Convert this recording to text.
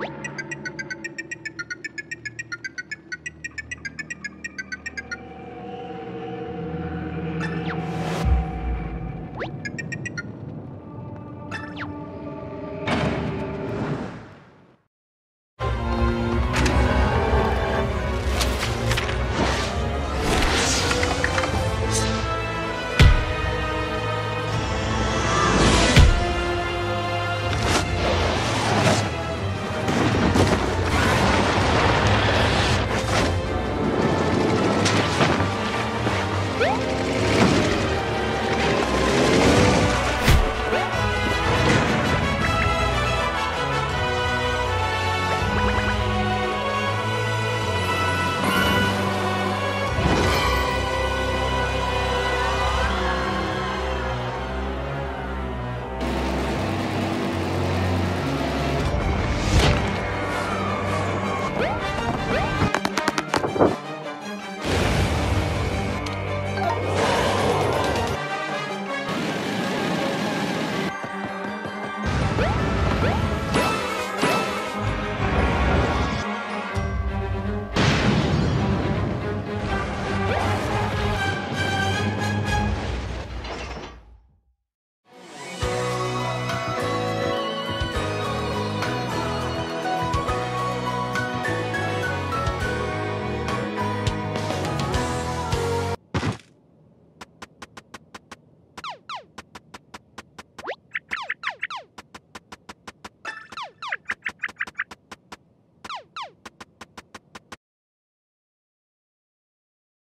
you